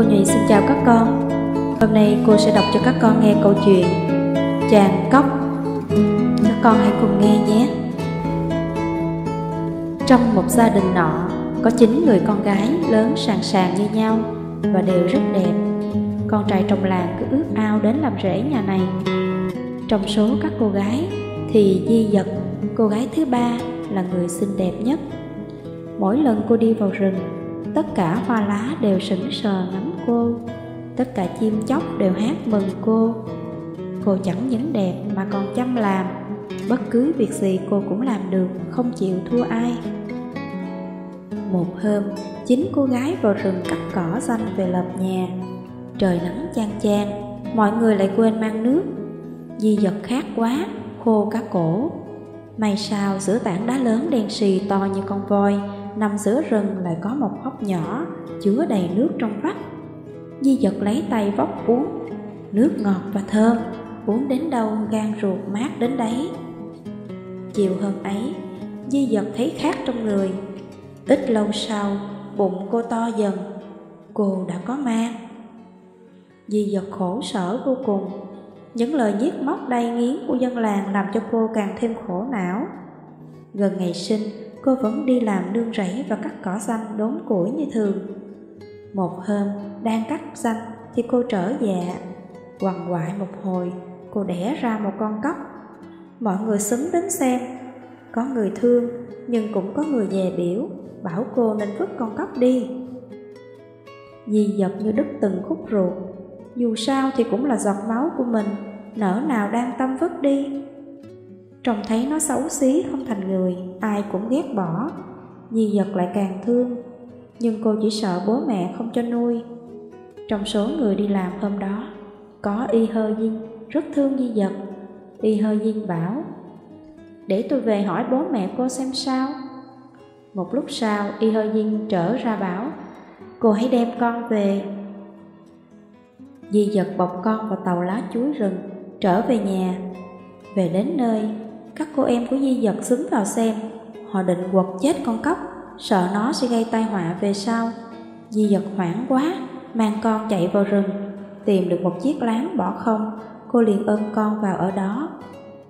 Cô Nhụy xin chào các con. Hôm nay cô sẽ đọc cho các con nghe câu chuyện Chàng cóc. Các con hãy cùng nghe nhé. Trong một gia đình nọ Có chín người con gái lớn sàng sàng như nhau Và đều rất đẹp. Con trai trong làng cứ ước ao đến làm rễ nhà này. Trong số các cô gái Thì Di Dật, cô gái thứ ba là người xinh đẹp nhất. Mỗi lần cô đi vào rừng Tất cả hoa lá đều sững sờ ngắm cô. Tất cả chim chóc đều hát mừng cô. Cô chẳng những đẹp mà còn chăm làm. Bất cứ việc gì cô cũng làm được, Không chịu thua ai. Một hôm, Chính cô gái vào rừng cắt cỏ xanh về lập nhà. Trời nắng chang chang, Mọi người lại quên mang nước. Di vật khát quá, Khô cả cổ. May sao giữa tảng đá lớn đen xì to như con voi nằm giữa rừng lại có một hốc nhỏ chứa đầy nước trong vắt. Di vật lấy tay vóc uống, nước ngọt và thơm, uống đến đâu gan ruột mát đến đấy. Chiều hôm ấy, di vật thấy khác trong người. Ít lâu sau, bụng cô to dần, cô đã có mang. Di vật khổ sở vô cùng, những lời giết móc đầy nghiến của dân làng làm cho cô càng thêm khổ não. Gần ngày sinh cô vẫn đi làm nương rẫy và cắt cỏ xanh đốn củi như thường. Một hôm, đang cắt xanh thì cô trở dạ. Quằn quại một hồi, cô đẻ ra một con cóc. Mọi người xúm đến xem. Có người thương, nhưng cũng có người dè biểu, bảo cô nên vứt con cóc đi. Di giật như đứt từng khúc ruột, dù sao thì cũng là giọt máu của mình, nỡ nào đang tâm vứt đi. Trông thấy nó xấu xí, không thành người, Ai cũng ghét bỏ. Di giật lại càng thương, Nhưng cô chỉ sợ bố mẹ không cho nuôi. Trong số người đi làm hôm đó, Có Y Hơ Dinh, Rất thương Di giật Y Hơ Dinh bảo, Để tôi về hỏi bố mẹ cô xem sao. Một lúc sau, Y Hơ Dinh trở ra bảo, Cô hãy đem con về. Di giật bọc con vào tàu lá chuối rừng, Trở về nhà. Về đến nơi các cô em của Di giật xúm vào xem. Họ định quật chết con cóc, Sợ nó sẽ gây tai họa về sau. Di giật hoảng quá, Mang con chạy vào rừng, Tìm được một chiếc láng bỏ không. Cô liền ôm con vào ở đó.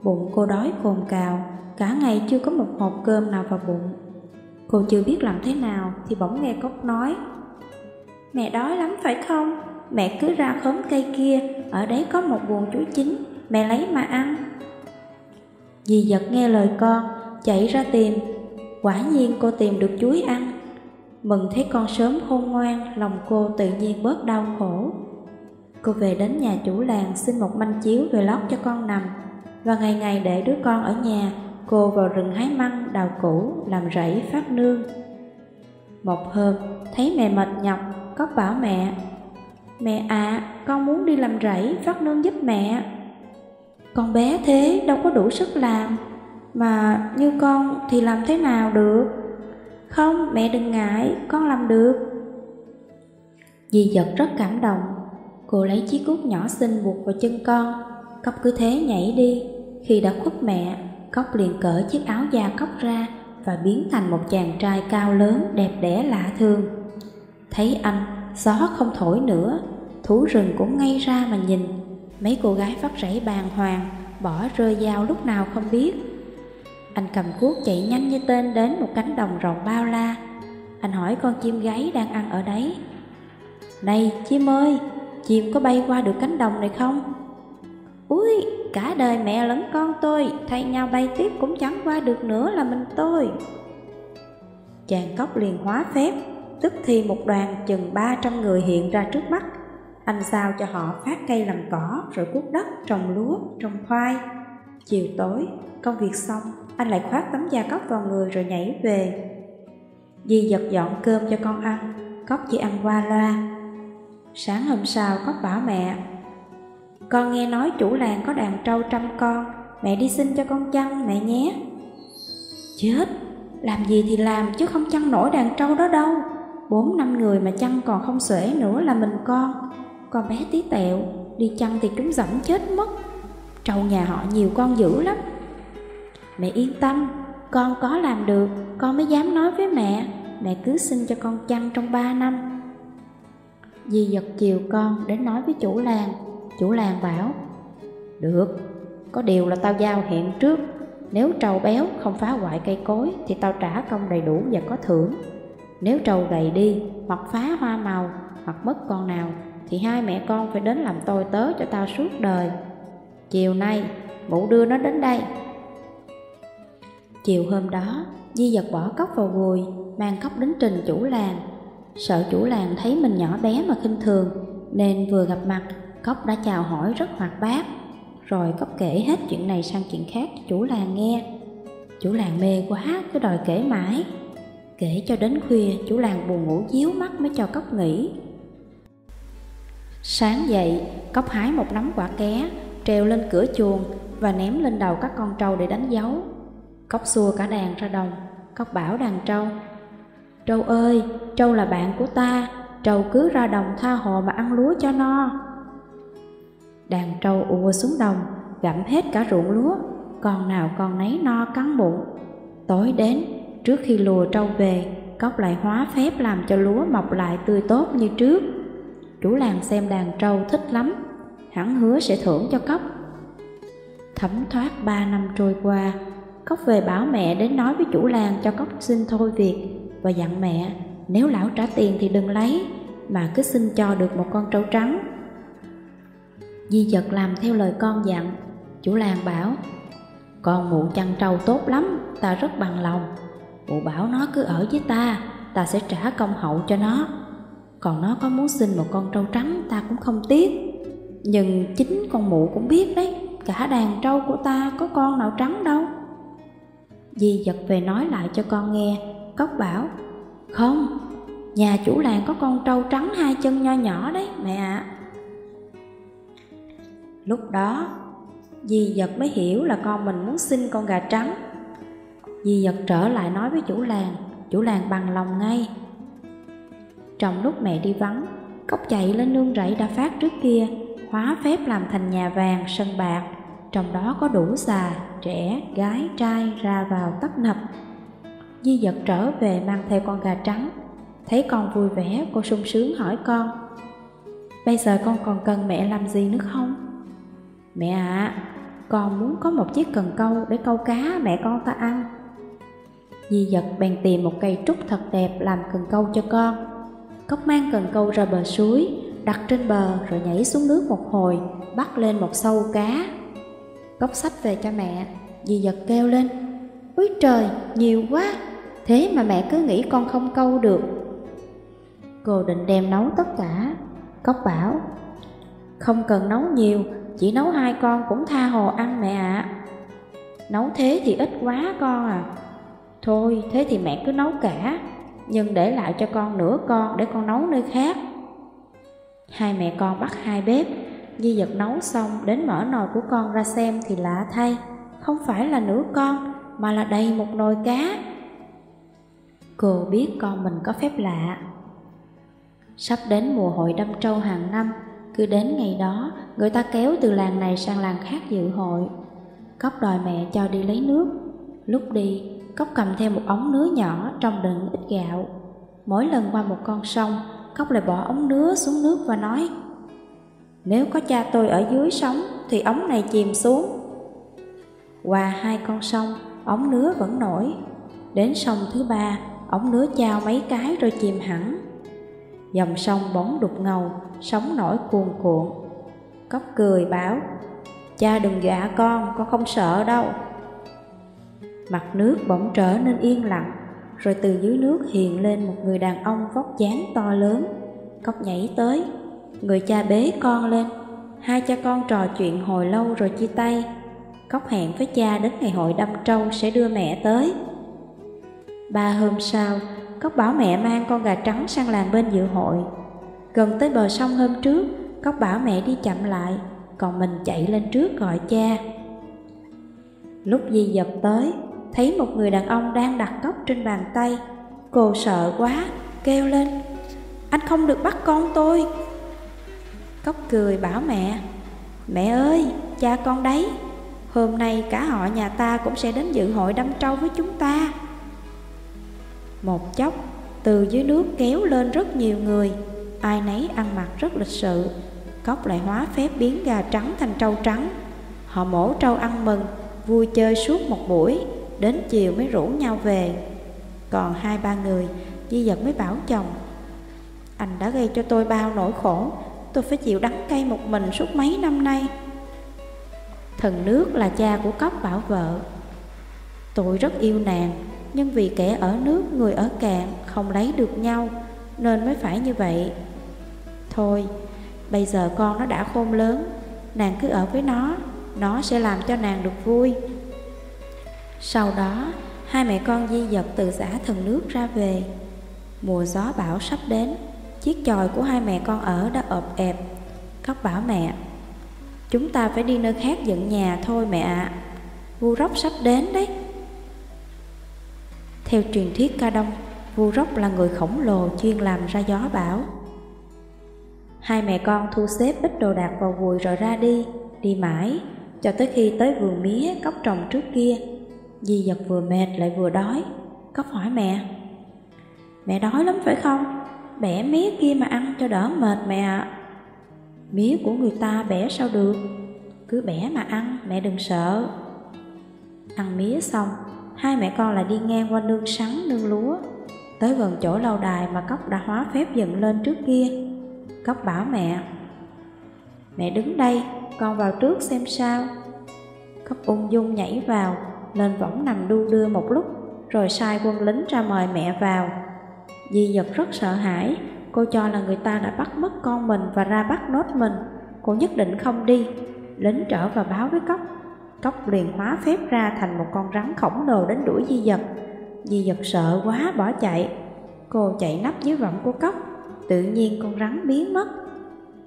Bụng cô đói cồn cào, Cả ngày chưa có một hộp cơm nào vào bụng. Cô chưa biết làm thế nào Thì bỗng nghe cốc nói, Mẹ đói lắm phải không? Mẹ cứ ra khóm cây kia, Ở đấy có một buồng chuối chín, Mẹ lấy mà ăn. Dì giật nghe lời con, chạy ra tìm. Quả nhiên cô tìm được chuối ăn. Mừng thấy con sớm khôn ngoan, lòng cô tự nhiên bớt đau khổ. Cô về đến nhà chủ làng xin một manh chiếu về lót cho con nằm. Và ngày ngày để đứa con ở nhà, cô vào rừng hái măng, đào củ, làm rẫy, phát nương. Một hôm, thấy mẹ mệt nhọc, cóc bảo mẹ, Mẹ à, con muốn đi làm rẫy, phát nương giúp mẹ. Con bé thế, đâu có đủ sức làm. Mà như con thì làm thế nào được? Không, mẹ đừng ngại, con làm được. Dì giật rất cảm động. Cô lấy chiếc cút nhỏ xinh buộc vào chân con. Cóc cứ thế nhảy đi. Khi đã khuất mẹ, Cóc liền cởi chiếc áo da cóc ra Và biến thành một chàng trai cao lớn, Đẹp đẽ lạ thường. Thấy anh, Gió không thổi nữa. Thú rừng cũng ngay ra mà nhìn. Mấy cô gái phát rẫy bàng hoàng, bỏ rơi dao lúc nào không biết. Anh cầm cuốc chạy nhanh như tên đến một cánh đồng rộng bao la. Anh hỏi con chim gáy đang ăn ở đấy. Này chim ơi, chim có bay qua được cánh đồng này không? Úi, cả đời mẹ lẫn con tôi, thay nhau bay tiếp cũng chẳng qua được nữa là mình tôi. Chàng cóc liền hóa phép, tức thì một đoàn chừng 300 người hiện ra trước mắt anh sao cho họ phát cây làm cỏ rồi cuốc đất, trồng lúa, trồng khoai. Chiều tối, công việc xong, anh lại khoác tấm da cóc vào người rồi nhảy về. Di giật dọn cơm cho con ăn, cóc chỉ ăn qua loa. Sáng hôm sau, cóc bảo mẹ, con nghe nói chủ làng có đàn trâu trăm con, mẹ đi xin cho con chăn mẹ nhé. Chết, làm gì thì làm chứ không chăn nổi đàn trâu đó đâu. Bốn năm người mà chăn còn không xuể nữa là mình con con bé tí tẹo, đi chăng thì chúng dẫm chết mất. Trâu nhà họ nhiều con dữ lắm. Mẹ yên tâm, con có làm được, con mới dám nói với mẹ. Mẹ cứ xin cho con chăn trong ba năm. Di giật chiều con đến nói với chủ làng Chủ làng bảo Được, có điều là tao giao hẹn trước Nếu trâu béo không phá hoại cây cối Thì tao trả công đầy đủ và có thưởng Nếu trâu gầy đi hoặc phá hoa màu Hoặc mất con nào thì hai mẹ con phải đến làm tôi tớ cho tao suốt đời. Chiều nay, mụ đưa nó đến đây. Chiều hôm đó, Di giật bỏ cốc vào gùi, Mang cốc đến trình chủ làng. Sợ chủ làng thấy mình nhỏ bé mà khinh thường, Nên vừa gặp mặt, Cốc đã chào hỏi rất hoạt bát. Rồi Cốc kể hết chuyện này sang chuyện khác cho chủ làng nghe. Chủ làng mê quá, cứ đòi kể mãi. Kể cho đến khuya, chủ làng buồn ngủ díu mắt mới cho Cốc nghỉ. Sáng dậy Cốc hái một nắm quả ké Treo lên cửa chuồng Và ném lên đầu các con trâu để đánh dấu. Cốc xua cả đàn ra đồng Cốc bảo đàn trâu Trâu ơi, trâu là bạn của ta Trâu cứ ra đồng tha hồ mà ăn lúa cho no. Đàn trâu ùa xuống đồng Gặm hết cả ruộng lúa Con nào con nấy no cắn bụng. Tối đến, trước khi lùa trâu về Cốc lại hóa phép làm cho lúa mọc lại tươi tốt như trước. Chủ làng xem đàn trâu thích lắm hẳn hứa sẽ thưởng cho Cốc. Thấm thoát ba năm trôi qua, Cốc về bảo mẹ đến nói với chủ làng cho Cốc xin thôi việc Và dặn mẹ, nếu lão trả tiền thì đừng lấy, Mà cứ xin cho được một con trâu trắng. Di vật làm theo lời con dặn. Chủ làng bảo, Con mụ chăn trâu tốt lắm, Ta rất bằng lòng. Mụ bảo nó cứ ở với ta Ta sẽ trả công hậu cho nó. Còn nó có muốn xin một con trâu trắng Ta cũng không tiếc Nhưng chính con mụ cũng biết đấy Cả đàn trâu của ta có con nào trắng đâu Di giật về nói lại cho con nghe Cốc bảo Không, nhà chủ làng có con trâu trắng hai chân nho nhỏ đấy mẹ ạ Lúc đó, Di Giật mới hiểu là con mình muốn xin con gà trắng. Di Giật trở lại nói với chủ làng, chủ làng bằng lòng ngay. Trong lúc mẹ đi vắng, Cốc chạy lên nương rẫy đã phát trước kia, hóa phép làm thành nhà vàng, sân bạc, trong đó có đủ già, trẻ, gái, trai ra vào tấp nập. Di Giật trở về mang theo con gà trắng, thấy con vui vẻ, cô sung sướng hỏi con, Bây giờ con còn cần mẹ làm gì nữa không? Mẹ ạ, à, con muốn có một chiếc cần câu để câu cá mẹ con ta ăn. Di giật bèn tìm một cây trúc thật đẹp làm cần câu cho con. Cốc mang cần câu ra bờ suối, đặt trên bờ rồi nhảy xuống nước một hồi, bắt lên một sâu cá. Cốc sách về cho mẹ, dì giật kêu lên. Úi trời, nhiều quá, thế mà mẹ cứ nghĩ con không câu được. Cô định đem nấu tất cả. Cốc bảo, không cần nấu nhiều, chỉ nấu hai con cũng tha hồ ăn mẹ ạ à. Nấu thế thì ít quá con à Thôi thế thì mẹ cứ nấu cả nhưng để lại cho con nửa con để con nấu nơi khác. Hai mẹ con bắt hai bếp. Di dật nấu xong đến mở nồi của con ra xem thì lạ thay. Không phải là nửa con mà là đầy một nồi cá. Cô biết con mình có phép lạ. Sắp đến mùa hội đâm trâu hàng năm cứ đến ngày đó, người ta kéo từ làng này sang làng khác dự hội. Cóc đòi mẹ cho đi lấy nước. Lúc đi, Cốc cầm theo một ống nứa nhỏ trong đựng ít gạo. Mỗi lần qua một con sông, Cốc lại bỏ ống nứa xuống nước và nói Nếu có cha tôi ở dưới sống thì ống này chìm xuống. Qua hai con sông, ống nứa vẫn nổi. Đến sông thứ ba, ống nứa trao mấy cái rồi chìm hẳn. Dòng sông bóng đục ngầu, sóng nổi cuồn cuộn. Cốc cười bảo, cha đừng dọa con, con không sợ đâu. Mặt nước bỗng trở nên yên lặng, rồi từ dưới nước hiện lên một người đàn ông vóc dáng to lớn. Cốc nhảy tới, người cha bế con lên, hai cha con trò chuyện hồi lâu rồi chia tay. Cốc hẹn với cha đến ngày hội đâm trâu sẽ đưa mẹ tới. Ba hôm sau, Cốc bảo mẹ mang con gà trắng sang làng bên dự hội. Gần tới bờ sông hôm trước, Cốc bảo mẹ đi chậm lại, còn mình chạy lên trước gọi cha. Lúc Di dập tới, thấy một người đàn ông đang đặt cốc trên bàn tay. Cô sợ quá, kêu lên, anh không được bắt con tôi. Cốc cười bảo mẹ, mẹ ơi, cha con đấy, hôm nay cả họ nhà ta cũng sẽ đến dự hội đâm trâu với chúng ta. Một chốc, từ dưới nước kéo lên rất nhiều người, ai nấy ăn mặc rất lịch sự. Cốc lại hóa phép biến gà trắng thành trâu trắng. Họ mổ trâu ăn mừng, vui chơi suốt một buổi, đến chiều mới rủ nhau về. Còn hai ba người, Di dật mới bảo chồng, anh đã gây cho tôi bao nỗi khổ, tôi phải chịu đắng cay một mình suốt mấy năm nay. Thần nước là cha của cóc bảo vợ. Tôi rất yêu nàng, nhưng vì kẻ ở nước người ở cạn không lấy được nhau nên mới phải như vậy. Thôi, bây giờ con nó đã khôn lớn, nàng cứ ở với nó, nó sẽ làm cho nàng được vui. Sau đó, hai mẹ con di dật từ xã thần nước ra về. Mùa gió bão sắp đến, chiếc chòi của hai mẹ con ở đã ộp ẹp. Cóc bảo mẹ, chúng ta phải đi nơi khác dựng nhà thôi mẹ ạ. À. Vu rốc sắp đến đấy. Theo truyền thuyết ca đông, Vu rốc là người khổng lồ chuyên làm ra gió bão. Hai mẹ con thu xếp ít đồ đạc vào vùi rồi ra đi, đi mãi, cho tới khi tới vườn mía cóc trồng trước kia. Di giật vừa mệt lại vừa đói, Cóc hỏi mẹ. Mẹ đói lắm phải không? Bẻ mía kia mà ăn cho đỡ mệt mẹ ạ. Mía của người ta bẻ sao được? Cứ bẻ mà ăn, mẹ đừng sợ. Ăn mía xong, hai mẹ con lại đi ngang qua nương sắn, nương lúa. Tới gần chỗ lâu đài mà Cóc đã hóa phép dựng lên trước kia. Cóc bảo mẹ, Mẹ đứng đây, con vào trước xem sao. Cóc ung dung nhảy vào, lên võng nằm đu đưa một lúc, rồi sai quân lính ra mời mẹ vào. Di Dật rất sợ hãi, cô cho là người ta đã bắt mất con mình và ra bắt nốt mình. Cô nhất định không đi, lính trở và báo với Cốc. Cốc liền hóa phép ra thành một con rắn khổng lồ đến đuổi Di Dật. Di Dật sợ quá bỏ chạy. Cô chạy nấp dưới võng của Cốc, tự nhiên con rắn biến mất.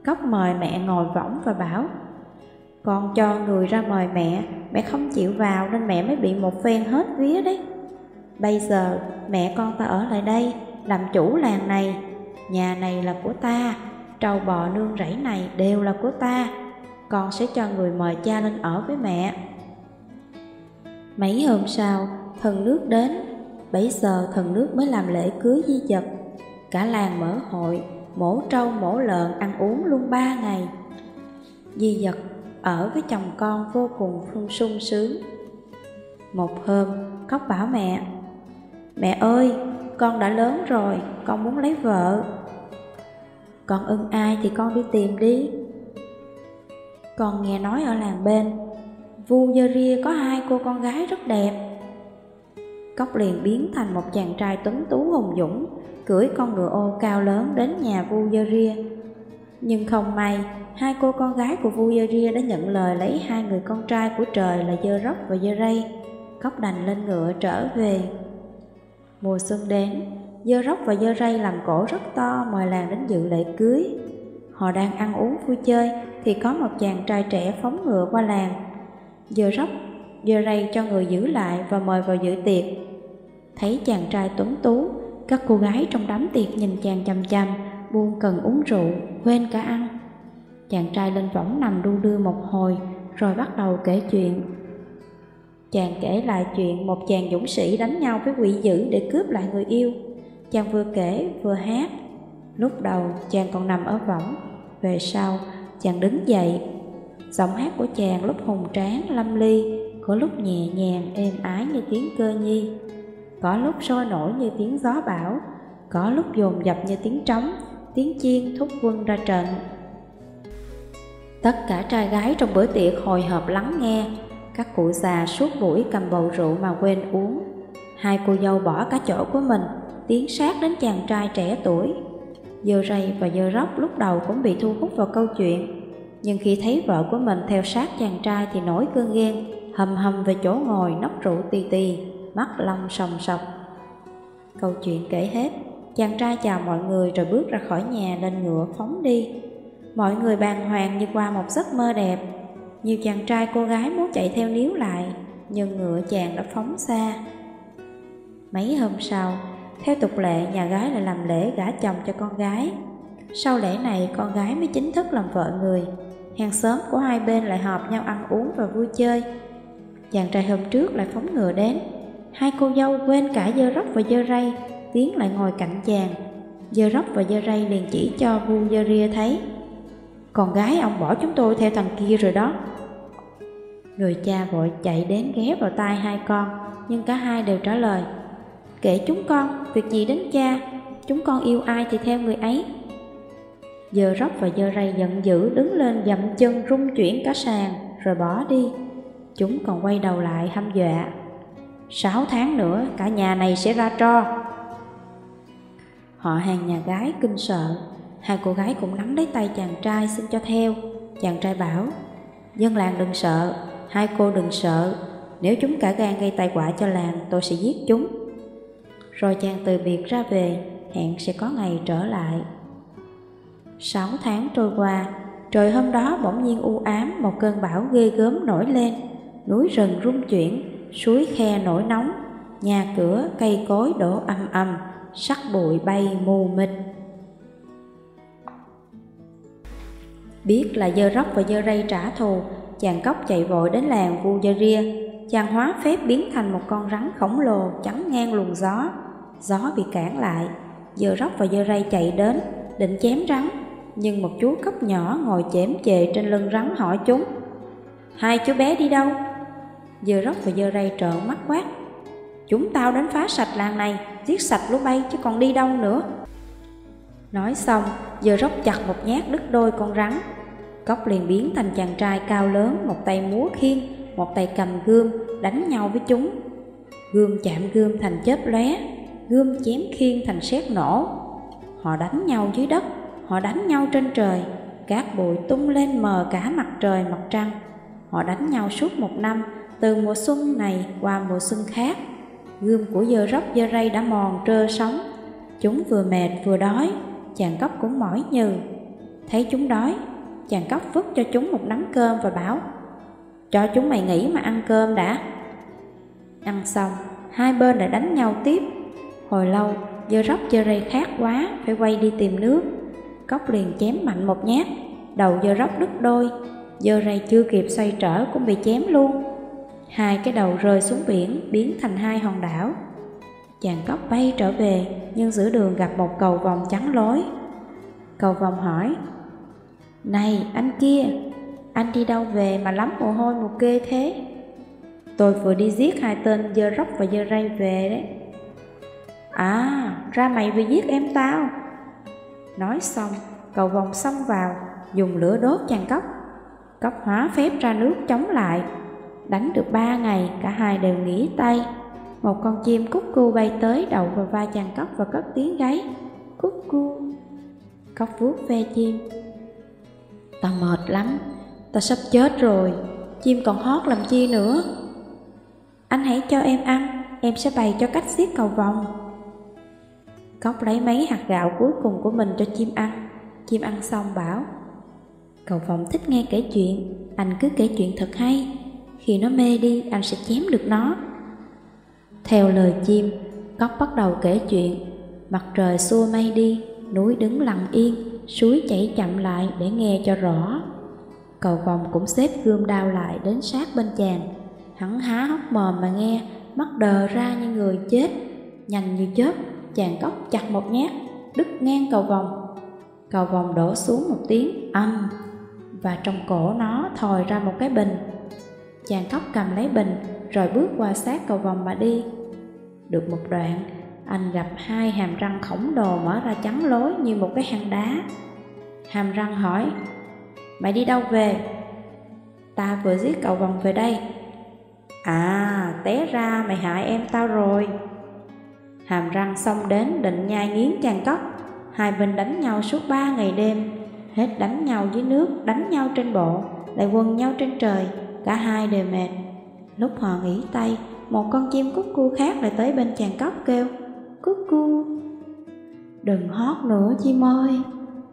Cốc mời mẹ ngồi võng và bảo con cho người ra mời mẹ, mẹ không chịu vào nên mẹ mới bị một phen hết vía đấy. Bây giờ mẹ con ta ở lại đây, làm chủ làng này, nhà này là của ta, trâu bò nương rẫy này đều là của ta, con sẽ cho người mời cha lên ở với mẹ. Mấy hôm sau, thần nước đến, bấy giờ thần nước mới làm lễ cưới di dật. Cả làng mở hội, mổ trâu mổ lợn ăn uống luôn ba ngày. Di dật ở với chồng con vô cùng phương sung sướng. Một hôm, Cóc bảo mẹ, Mẹ ơi, con đã lớn rồi, con muốn lấy vợ. Con ưng ai thì con đi tìm đi. Con nghe nói ở làng bên, Vu Dơ Ria có hai cô con gái rất đẹp. Cóc liền biến thành một chàng trai tuấn tú hùng dũng, cưỡi con ngựa ô cao lớn đến nhà Vu Dơ Ria. Nhưng không may, hai cô con gái của Vua Dơ đã nhận lời lấy hai người con trai của trời là Dơ Rốc và Dơ Ray, Cóc đành lên ngựa trở về. Mùa xuân đến, Dơ Rốc và Dơ Ray làm cổ rất to mời làng đến dự lễ cưới. Họ đang ăn uống vui chơi thì có một chàng trai trẻ phóng ngựa qua làng. Dơ Rốc, Dơ Ray cho người giữ lại và mời vào dự tiệc. Thấy chàng trai tuấn tú, các cô gái trong đám tiệc nhìn chàng chăm chăm, buông cần uống rượu, quên cả ăn. Chàng trai lên võng nằm đu đưa một hồi, rồi bắt đầu kể chuyện Chàng kể lại chuyện một chàng dũng sĩ đánh nhau với quỷ dữ để cướp lại người yêu. Chàng vừa kể vừa hát. Lúc đầu chàng còn nằm ở võng, về sau chàng đứng dậy. Giọng hát của chàng lúc hùng tráng, lâm ly, có lúc nhẹ nhàng, êm ái như tiếng cơ nhi. Có lúc sôi nổi như tiếng gió bão, có lúc dồn dập như tiếng trống, tiếng chiên thúc quân ra trận. Tất cả trai gái trong bữa tiệc hồi hộp lắng nghe, các cụ già suốt buổi cầm bầu rượu mà quên uống. Hai cô dâu bỏ cả chỗ của mình, tiến sát đến chàng trai trẻ tuổi. Dơ rây và dơ róc lúc đầu cũng bị thu hút vào câu chuyện. Nhưng khi thấy vợ của mình theo sát chàng trai thì nổi cơn ghen, hầm hầm về chỗ ngồi nóc rượu tì tì, mắt long sòng sọc. Câu chuyện kể hết, chàng trai chào mọi người rồi bước ra khỏi nhà lên ngựa phóng đi. Mọi người bàng hoàng như qua một giấc mơ đẹp, nhiều chàng trai cô gái muốn chạy theo níu lại, nhưng ngựa chàng đã phóng xa. Mấy hôm sau, theo tục lệ nhà gái lại làm lễ gả chồng cho con gái. Sau lễ này con gái mới chính thức làm vợ người. Hàng xóm của hai bên lại họp nhau ăn uống và vui chơi. Chàng trai hôm trước lại phóng ngựa đến. Hai cô dâu quên cả dơ róc và dơ ray, tiến lại ngồi cạnh chàng. Dơ róc và dơ ray liền chỉ cho vu dơ ria thấy. Con gái ông bỏ chúng tôi theo thằng kia rồi đó. Người cha vội chạy đến ghé vào tai hai con Nhưng cả hai đều trả lời Kể chúng con, việc gì đến cha? Chúng con yêu ai thì theo người ấy. Dơ róc và dơ ray giận dữ đứng lên dậm chân rung chuyển cả sàn Rồi bỏ đi. Chúng còn quay đầu lại hăm dọa Sáu tháng nữa cả nhà này sẽ ra tro. Họ hàng nhà gái kinh sợ. Hai cô gái cũng nắm lấy tay chàng trai xin cho theo. Chàng trai bảo, Dân làng đừng sợ, Hai cô đừng sợ. Nếu chúng cả gan gây tai họa cho làng, tôi sẽ giết chúng. Rồi chàng từ biệt ra về, Hẹn sẽ có ngày trở lại. Sáu tháng trôi qua, Trời hôm đó bỗng nhiên u ám, Một cơn bão ghê gớm nổi lên. Núi rừng rung chuyển, Suối khe nổi nóng, Nhà cửa, cây cối đổ âm âm Sắc bụi bay mù mịt Biết là dơ róc và dơ rây trả thù, Chàng cóc chạy vội đến làng Vu Dơ Ria Chàng hóa phép biến thành một con rắn khổng lồ chắn ngang luồng gió Gió bị cản lại, Dơ róc và dơ rây chạy đến, Định chém rắn, Nhưng một chú cóc nhỏ ngồi chém chề trên lưng rắn hỏi chúng, Hai chú bé đi đâu? Dơ róc và dơ rây trợn mắt quát Chúng tao đến phá sạch làng này, Giết sạch lũ bay chứ còn đi đâu nữa. Nói xong, giờ róc chặt một nhát đứt đôi con rắn. Cóc liền biến thành chàng trai cao lớn, Một tay múa khiên, Một tay cầm gươm, đánh nhau với chúng. Gươm chạm gươm thành chớp lóe, Gươm chém khiên thành sét nổ. Họ đánh nhau dưới đất, Họ đánh nhau trên trời, Cát bụi tung lên mờ cả mặt trời mặt trăng. Họ đánh nhau suốt một năm, Từ mùa xuân này qua mùa xuân khác. Gươm của dơ róc dơ ray đã mòn trơ sống. Chúng vừa mệt vừa đói, Chàng cóc cũng mỏi nhừ. Thấy chúng đói, Chàng cóc vứt cho chúng một nắm cơm và bảo, Cho chúng mày nghỉ mà ăn cơm đã. Ăn xong, Hai bên lại đánh nhau tiếp. Hồi lâu, dơ róc dơ ray khát quá, Phải quay đi tìm nước. Cóc liền chém mạnh một nhát, Đầu dơ róc đứt đôi. Dơ ray chưa kịp xoay trở cũng bị chém luôn. Hai cái đầu rơi xuống biển biến thành hai hòn đảo. Chàng cóc bay trở về nhưng giữa đường gặp một cầu vòng trắng lối. Cầu vòng hỏi Này anh kia, anh đi đâu về mà lắm mồ hôi một kê thế? Tôi vừa đi giết hai tên dơ róc và dơ ray về đấy. À, ra mày vì giết em tao. Nói xong, cầu vòng xông vào Dùng lửa đốt chàng cóc. Cóc hóa phép ra nước chống lại. Đánh được ba ngày, cả hai đều nghỉ tay. Một con chim cúc cu bay tới đậu vào vai chàng cóc và cất tiếng gáy. Cúc cu. Cóc vuốt ve chim. Ta mệt lắm, ta sắp chết rồi. Chim còn hót làm chi nữa. Anh hãy cho em ăn, em sẽ bày cho cách xiết cầu vòng. Cóc lấy mấy hạt gạo cuối cùng của mình cho chim ăn. Chim ăn xong bảo, Cầu vòng thích nghe kể chuyện, anh cứ kể chuyện thật hay. Khi nó mê đi anh sẽ chém được nó. Theo lời chim, Cóc bắt đầu kể chuyện. Mặt trời xua mây đi, Núi đứng lặng yên, Suối chảy chậm lại để nghe cho rõ. Cầu vòng cũng xếp gươm đao lại đến sát bên chàng. Hắn há hốc mồm mà nghe, Mắt đờ ra như người chết. Nhanh như chớp, Chàng cóc chặt một nhát, Đứt ngang cầu vòng Cầu vòng đổ xuống một tiếng âm, Và trong cổ nó thòi ra một cái bình. Chàng cóc cầm lấy bình rồi bước qua sát cầu vòng mà đi. Được một đoạn, anh gặp hai hàm răng khổng lồ mở ra chắn lối như một cái hang đá. Hàm răng hỏi, mày đi đâu về? Ta vừa giết cầu vòng về đây. À, té ra mày hại em tao rồi. Hàm răng xông đến định nhai nghiến chàng cóc. Hai bên đánh nhau suốt ba ngày đêm. Hết đánh nhau dưới nước, đánh nhau trên bộ, lại quần nhau trên trời. Cả hai đều mệt. Lúc họ nghỉ tay, Một con chim cúc cu khác lại tới bên chàng cóc kêu, Cúc cu! Đừng hót nữa, chim ơi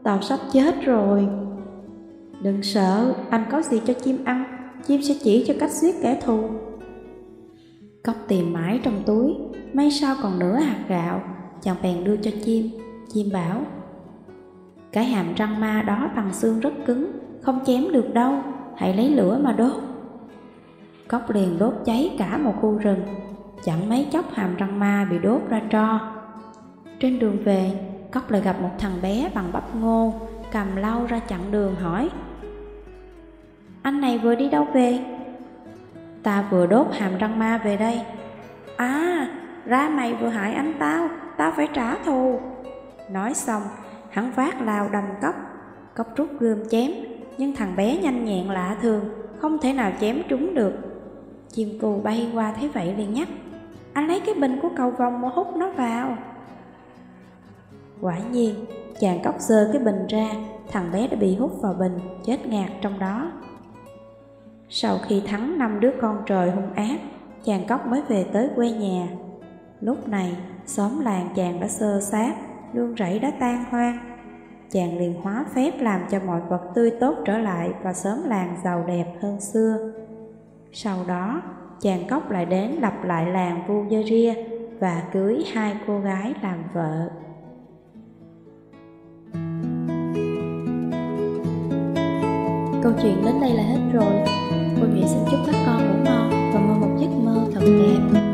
tàu sắp chết rồi. Đừng sợ, Anh có gì cho chim ăn, Chim sẽ chỉ cho cách giết kẻ thù. Cóc tìm mãi trong túi, May sao còn nửa hạt gạo, Chàng bèn đưa cho chim. Chim bảo, Cái hàm răng ma đó bằng xương rất cứng, Không chém được đâu, Hãy lấy lửa mà đốt. Cóc liền đốt cháy cả một khu rừng Chẳng mấy chốc hàm răng ma bị đốt ra tro Trên đường về Cóc lại gặp một thằng bé bằng bắp ngô, cầm lau ra chặn đường hỏi. Anh này vừa đi đâu về? Ta vừa đốt hàm răng ma về đây. À, ra mày vừa hại anh tao, tao phải trả thù. Nói xong, hắn vác lao đầm cốc. Cốc rút gươm chém, nhưng thằng bé nhanh nhẹn lạ thường, không thể nào chém trúng được. Chim cù bay qua thấy vậy liền nhắc, anh lấy cái bình của cầu vòng mà hút nó vào. Quả nhiên, chàng cóc sơ cái bình ra, thằng bé đã bị hút vào bình, chết ngạt trong đó. Sau khi thắng năm đứa con trời hung ác, chàng cóc mới về tới quê nhà. Lúc này, xóm làng chàng đã sơ sát, nương rẫy đã tan hoang. Chàng liền hóa phép làm cho mọi vật tươi tốt trở lại và xóm làng giàu đẹp hơn xưa. Sau đó, chàng cóc lại đến lập lại làng Vujeria và cưới hai cô gái làm vợ. Câu chuyện đến đây là hết rồi. Cô Nguyễn xin chúc các con ngủ ngon và mơ một giấc mơ thật đẹp.